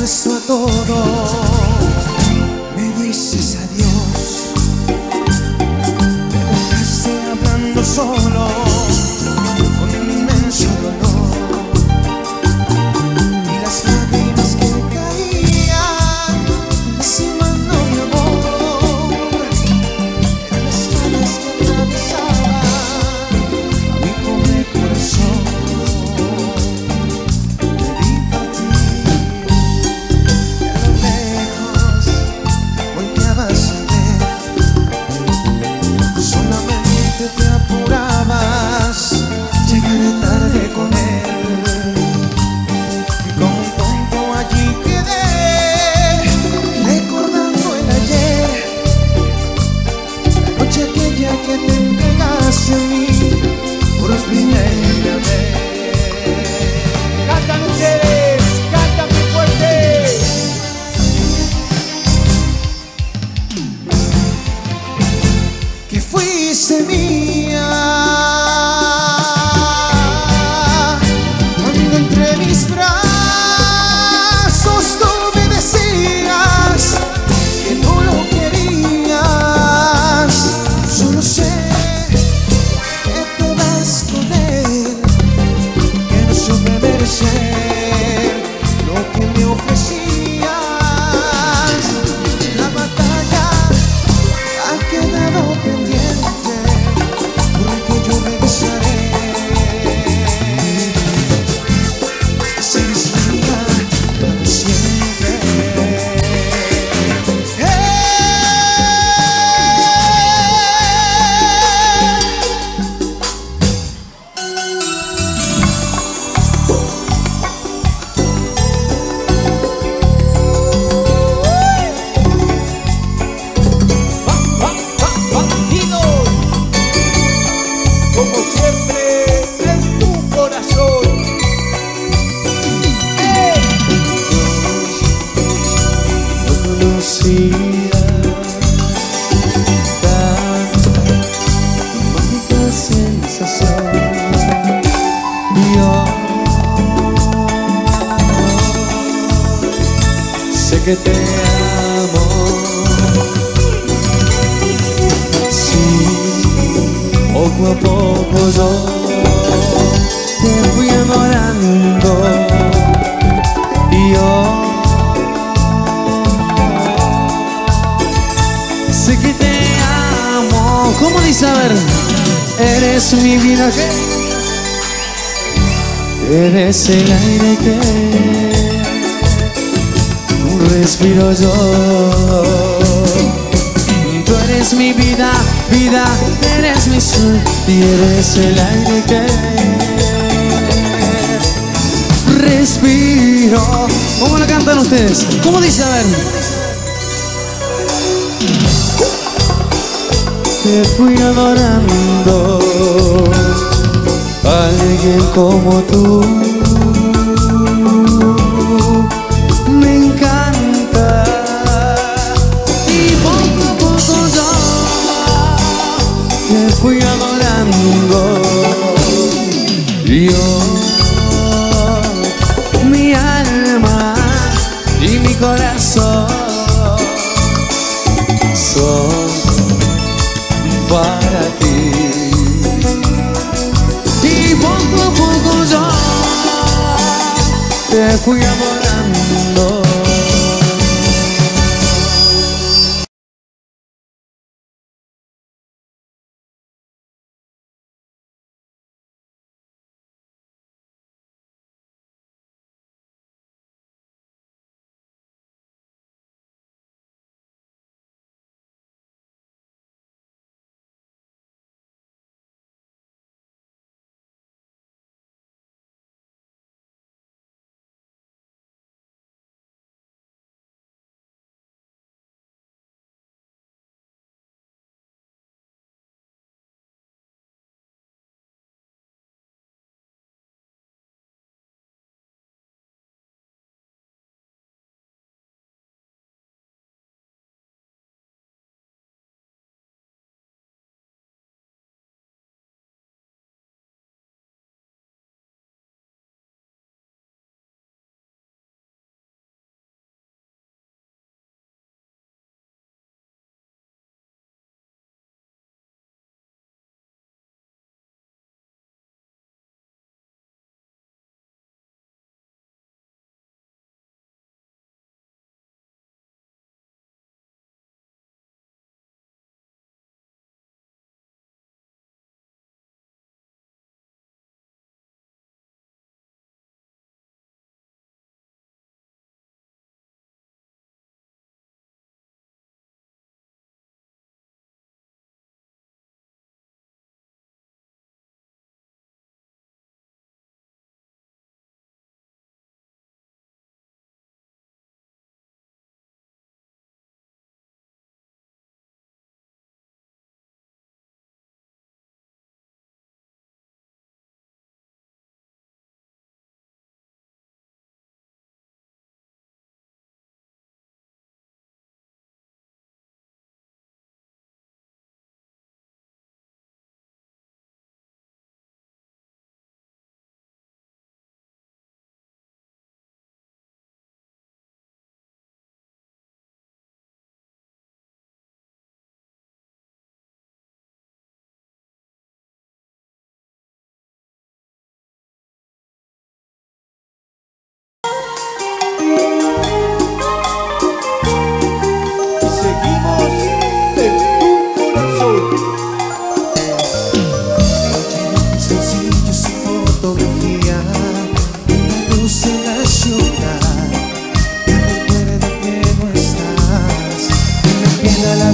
dispuesto a todo, me dices adiós. Me dejaste hablando solo. Que te amo. Sí, poco a poco yo te fui enamorando y yo sé que te amo. ¿Cómo dice a? Eres mi vida que eres el aire que respiro yo. Tú eres mi vida, vida, eres mi sol y eres el aire que respiro. ¿Cómo lo cantan ustedes? ¿Cómo dice? A ver. Te fui adorando, alguien como tú fui adorando. Yo, mi alma y mi corazón son para ti. Y poco a poco yo te fui adorando.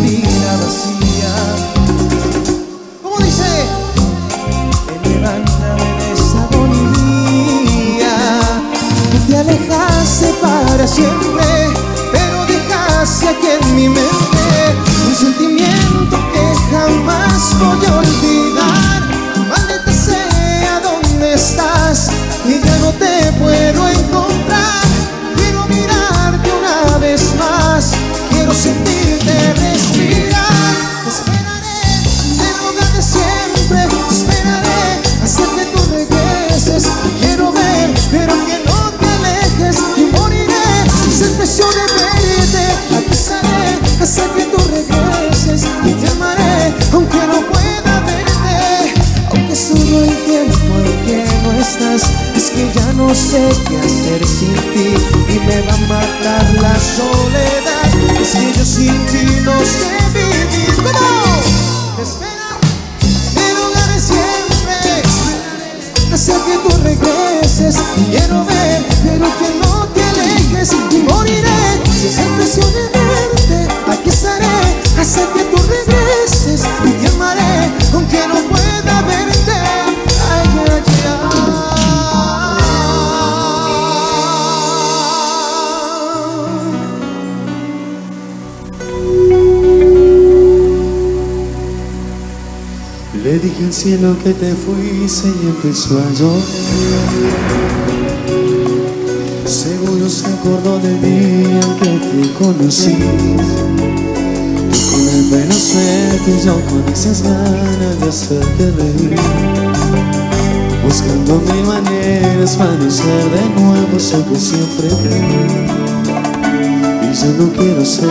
cantina vacía. ¿Cómo dice? Levántame de esa agonía. Te alejaste para siempre. cielo que te fuiste y empezó a llorar. Seguro se acordó de día en que te conocí. Tú con el pelo suelto y yo con esas ganas de hacerte reír. Buscando mil maneras para no ser de nuevo eso que siempre. Y yo no quiero ser.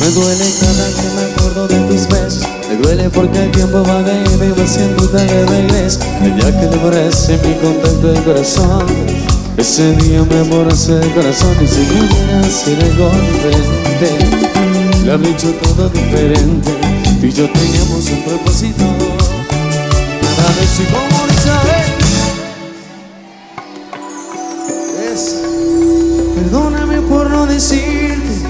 Me duele cada que me acuerdo de tus besos me duele porque el tiempo va de ida y va siempre de regreso. El día que devoraste mi contacto del corazón. Ese día me borraste el corazón Y si pudiera hacer algo diferente Lo has dicho todo diferente. Y yo teníamos un propósito. Nada de y como perdóname por no decirte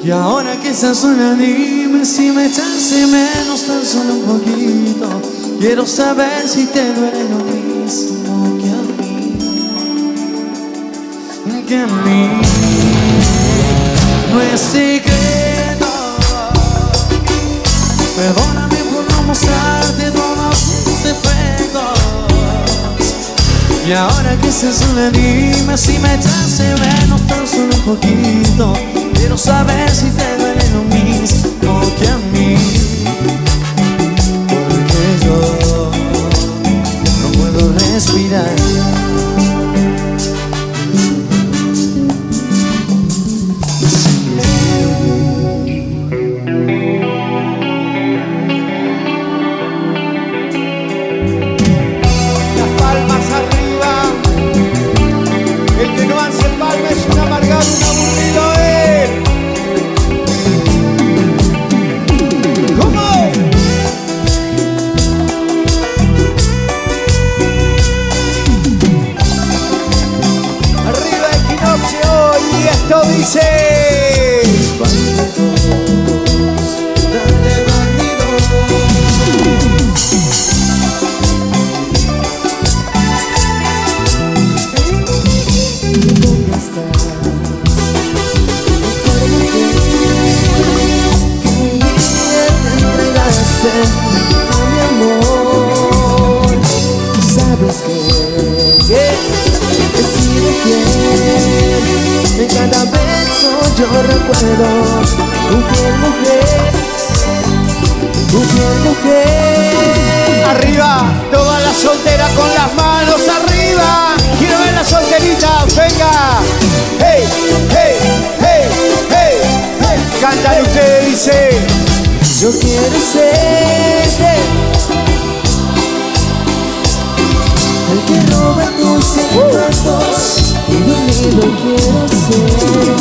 Y ahora que estás sola dime si me echaste menos tan solo un poquito. Quiero saber si te duele lo mismo que a mí. Que a mí. No es secreto. Perdóname por no mostrarte todos mis defectos. Y ahora que estás sola dime si me echaste menos tan solo un poquito Quiero saber si te duele lo mismo que a mí. Porque yo no puedo respirar tus secretos y dormido quiero ser.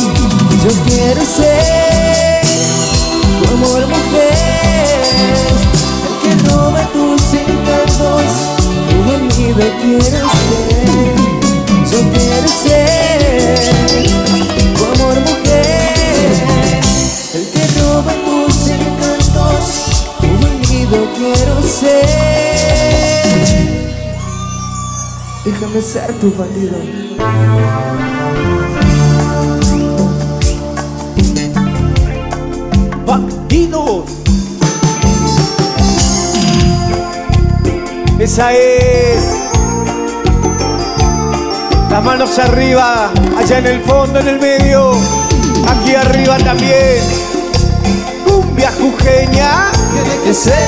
Yo quiero ser tu amor mujer, el que roba tus secretos y dormido quiero ser. Ser tu bandido. Bandidos. Esa es. Las manos arriba, allá en el fondo, en el medio. Aquí arriba también. Cumbia jujeña. Tiene que ser,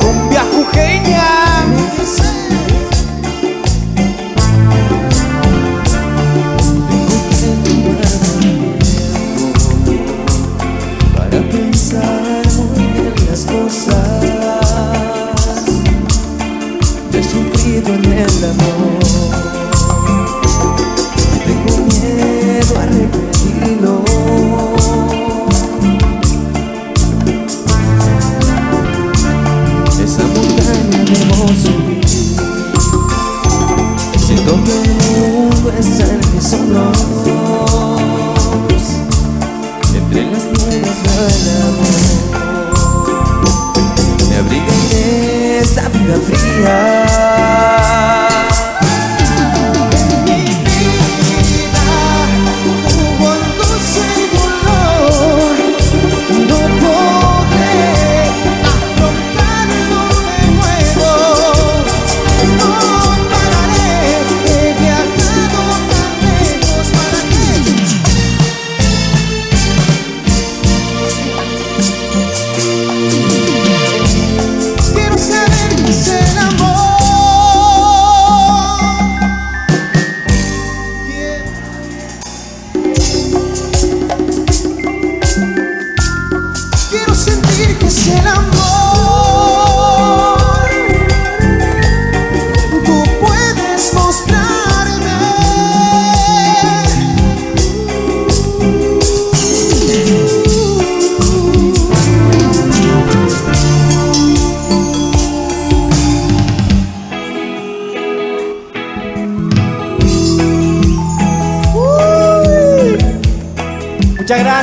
Cumbia jujeña.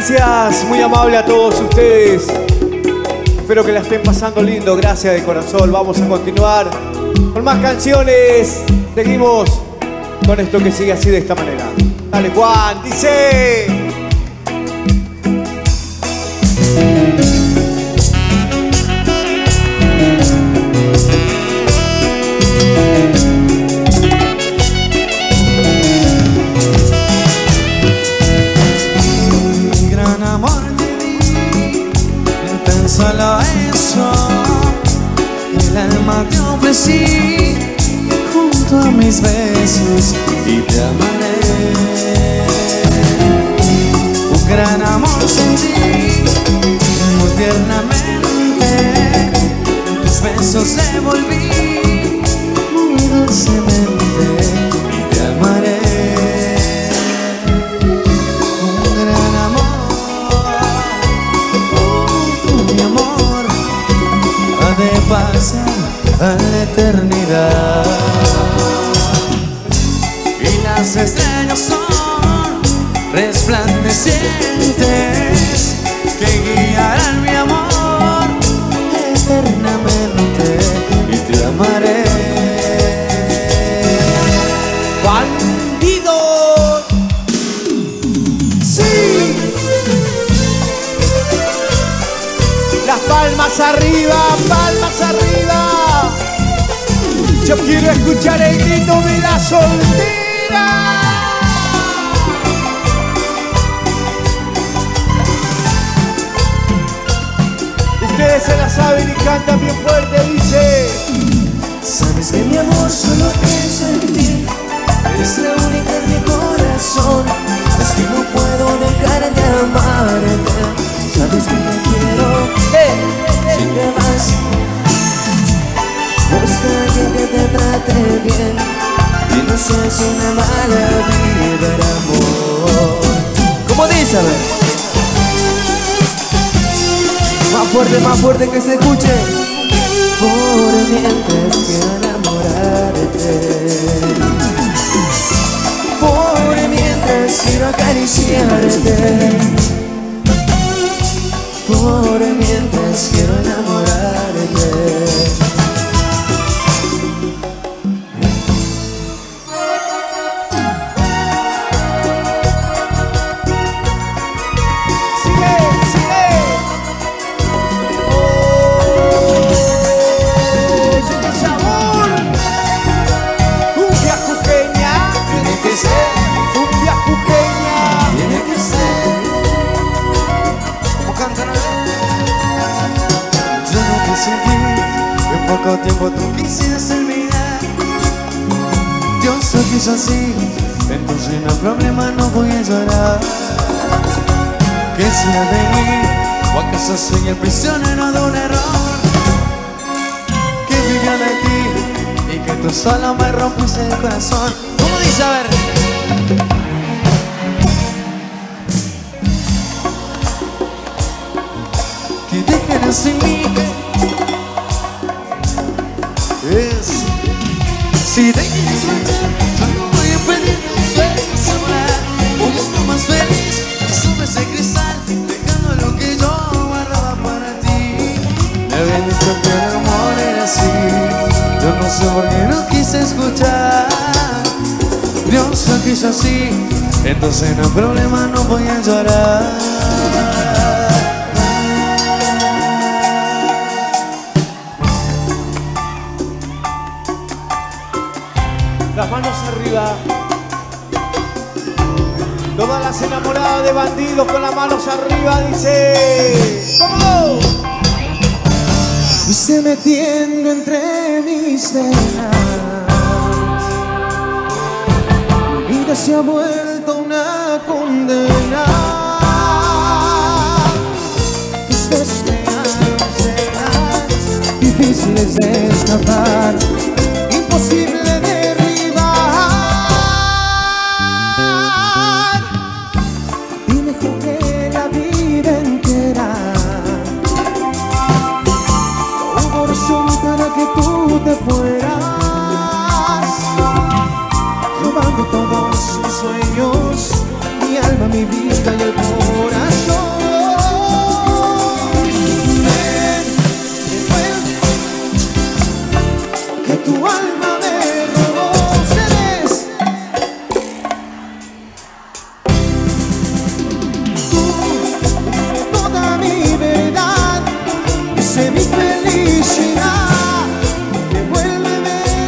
Gracias, muy amable a todos ustedes. Espero que la estén pasando lindo, gracias de corazón. Vamos a continuar con más canciones. Seguimos con esto que sigue así de esta manera. Dale Juan, dice... ofrecí junto a mis besos y te amaré. Un gran amor sentí muy tiernamente tus besos devolví muy dulcemente a la eternidad. Y las estrellas son resplandecientes que guiarán mi amor eternamente y te amaré. ¡Bandido! ¡Sí! Las palmas arriba, palmas arriba. Yo quiero escuchar el grito de la soltera. Ustedes se la saben y cantan bien fuerte, dice. Sabes que mi amor solo pienso en ti. Eres la única en mi corazón. Es que no puedo dejar de amarte. Sabes que te quiero. Si te vas Busca alguien que te trate bien Y no seas una mala vida de amor ¿Cómo dice? Más fuerte, más fuerte que se escuche. Por mientras quiero enamorarte. Por mientras quiero acariciarte. Por mientras quiero Quiso así Entonces no hay problema, no voy a llorar ¿Qué será de mí? ¿O acaso soy el prisionero de un error? Que vivió de ti Y que tú solo me rompiste el corazón ¿Cómo dice? A ver Que dejen sin mí Si te Yo no quise escuchar Dios lo quiso así Entonces no hay problema, no voy a llorar las manos arriba. Todas las enamoradas de bandidos con las manos arriba, dice. ¿Cómo? se metiendo entre mis venas. Mi vida se ha vuelto una condena. Tus serán difíciles de escapar, imposible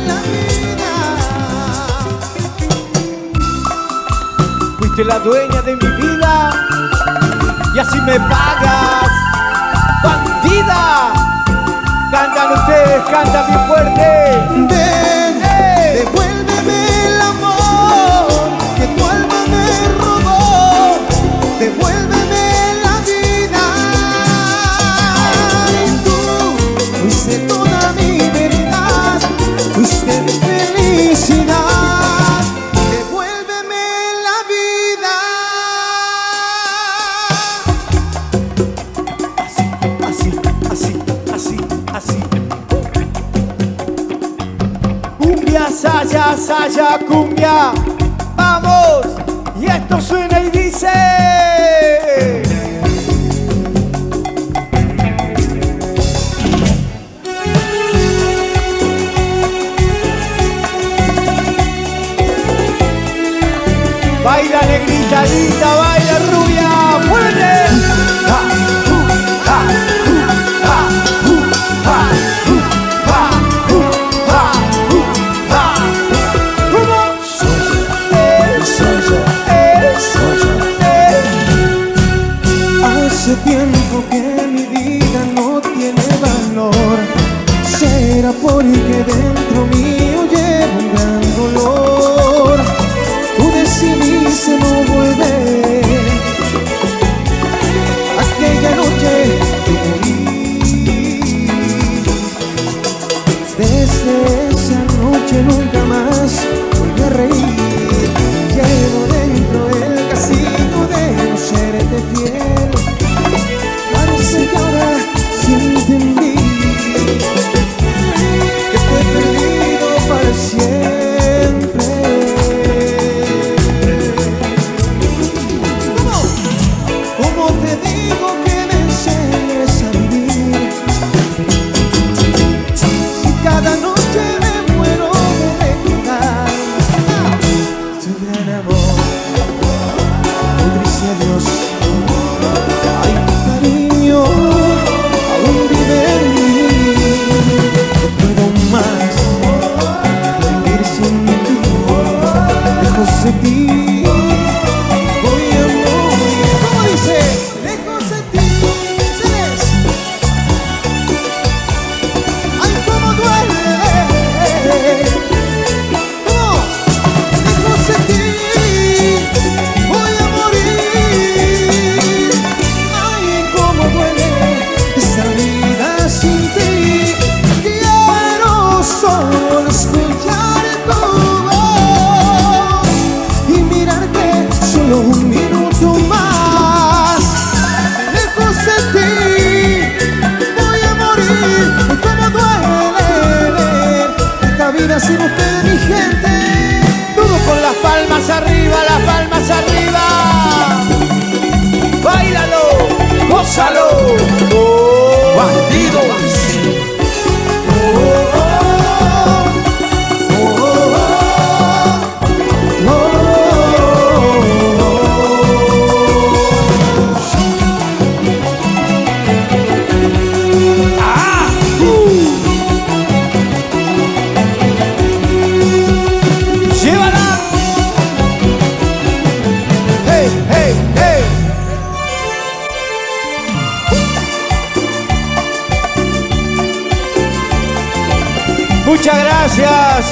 la vida. Fuiste la dueña de mi vida y así me pagas, bandida. Cantan ustedes, cantan bien fuerte. Ven, hey. devuélveme el amor que tu alma me robó. Cumbia. Vamos. Y esto suena y dice. Baila negrita, linda, baila rubia,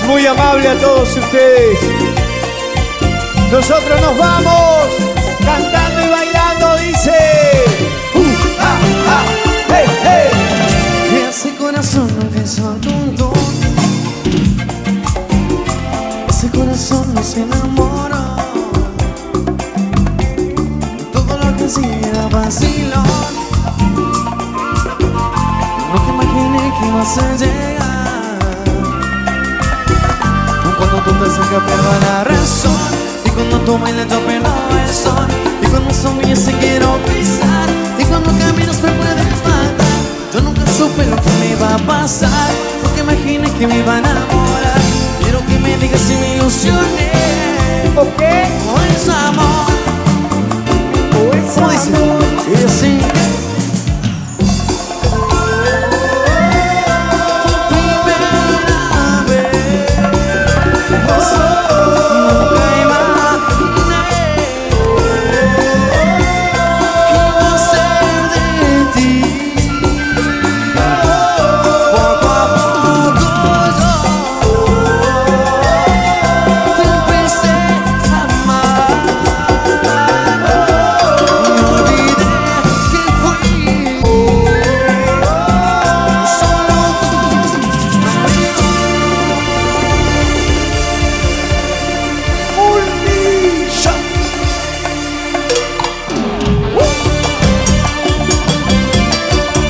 muy amable a todos ustedes. Nosotros nos vamos cantando y bailando, dice. Uh, ah, ah, hey, hey. Ese corazón nunca es tonto Ese corazón no se enamoró Todo lo que hacía vacilón Nunca imaginé que ibas a llegar Sacas pierdo la razón. Y cuando tú bailas yo pierdo el sol Y cuando sonríes te quiero pisar. Y cuando caminas me puedes matar. Yo nunca supe lo que me iba a pasar Porque imaginé que me iba a enamorar. Quiero que me digas si me ilusioné. ¿Ok? O es amor. ¿O es amor? Y así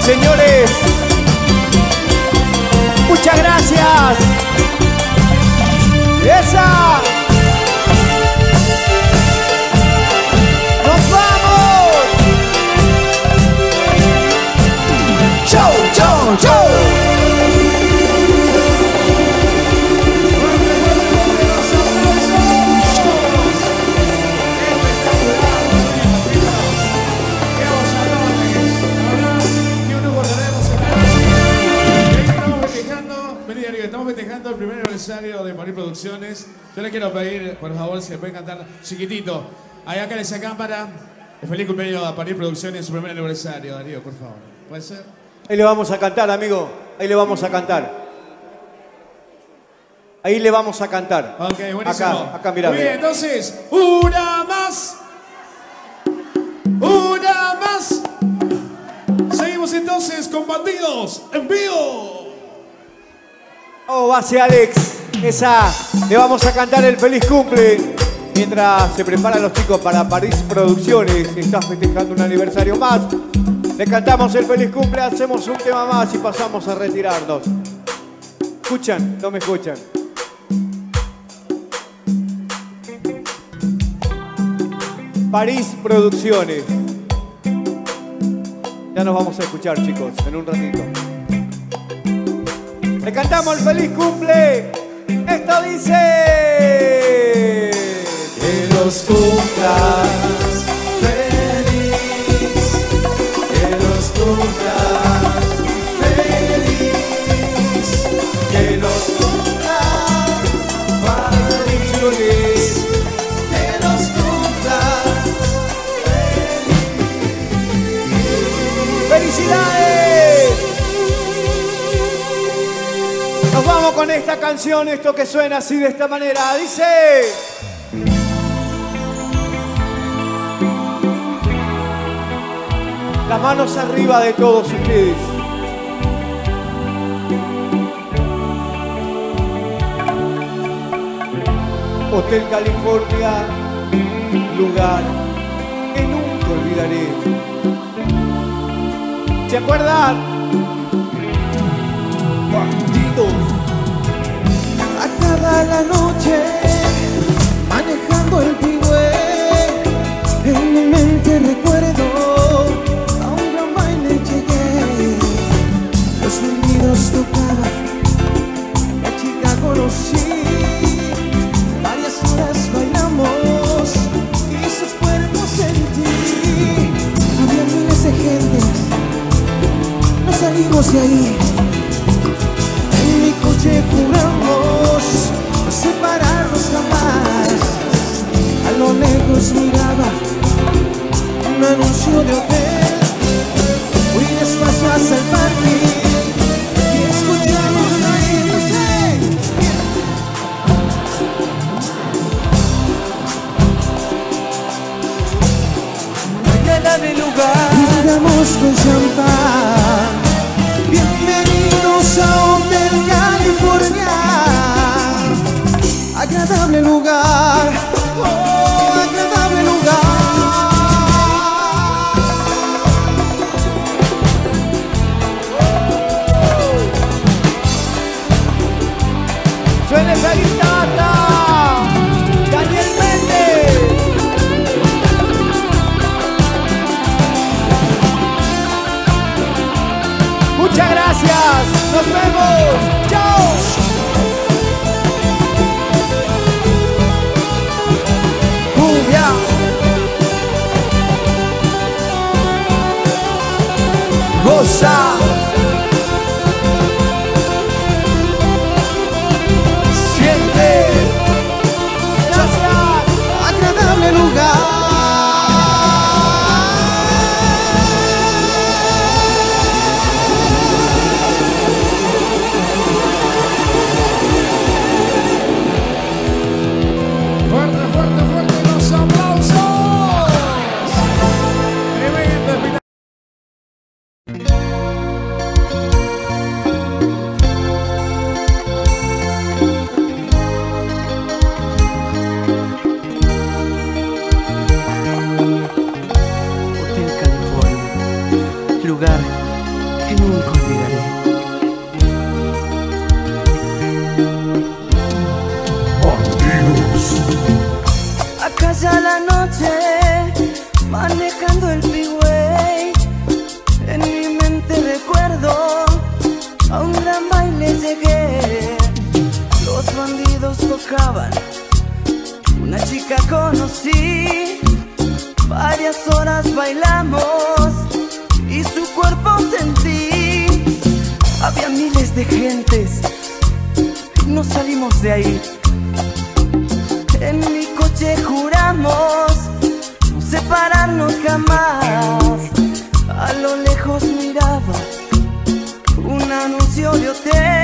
señores. Yo le quiero pedir, por favor, si me pueden cantar chiquitito. Ahí acá en esa cámara. Feliz cumpleaños a París Producciones en su primer aniversario, Darío, por favor. ¿Puede ser? Ahí le vamos a cantar, amigo. Ahí le vamos a cantar. Ahí le vamos a cantar. Ok, buenísimo. Acá, acá, mirá. Muy bien, entonces, una más. Una más. Seguimos entonces con Bandidos en vivo. Oh, base Alex. Esa. Le vamos a cantar el feliz cumple. Mientras se preparan los chicos para París Producciones, está festejando un aniversario más. Le cantamos el feliz cumple, hacemos un tema más y pasamos a retirarnos. ¿Escuchan? ¿No me escuchan? París Producciones. Ya nos vamos a escuchar, chicos, en un ratito. Le cantamos el feliz cumple. Esto dice. Que los cumplas con esta canción, esto que suena así de esta manera. Dice. Las manos arriba de todos ustedes. Hotel California, lugar que nunca olvidaré. ¿Se acuerdan? La noche manejando el pingüe. En mi mente recuerdo a un gran baile llegué. Los sonidos tocaban, la chica conocí. Varias horas bailamos y sus cuerpos sentí. Había miles de gentes, no salimos de ahí. Separarnos jamás. A lo lejos miraba un anuncio de hotel. Fui despacio hasta el parking y escuchamos no sé. Regálame lugar. Brindamos con champán. Lugar. dançar. Anuncio de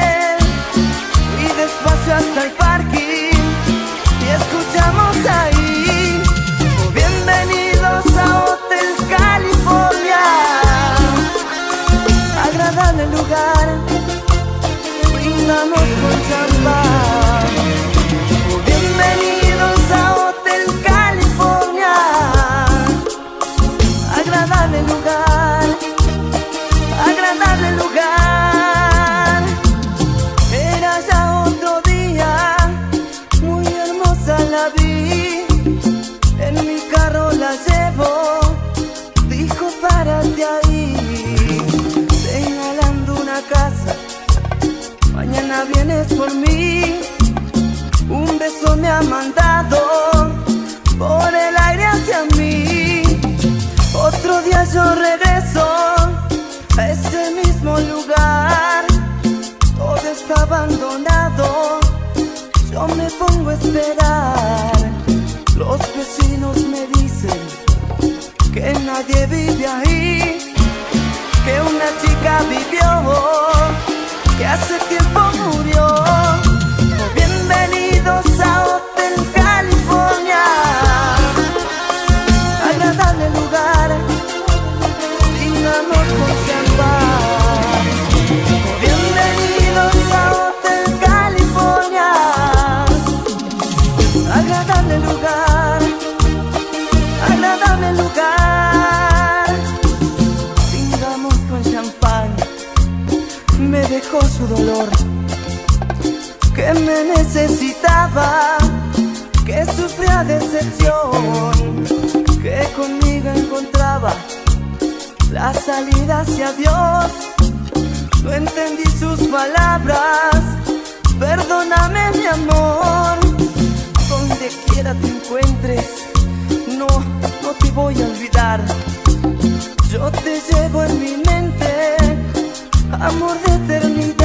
nadie vive ahí. Que una chica vivió, que hace tiempo que me necesitaba, que sufría decepción, que conmigo encontraba la salida hacia Dios. No entendí sus palabras, perdóname mi amor, donde quiera te encuentres, no, no te voy a olvidar. Yo te llevo en mi mente, amor de eternidad.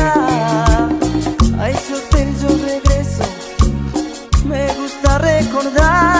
recordar.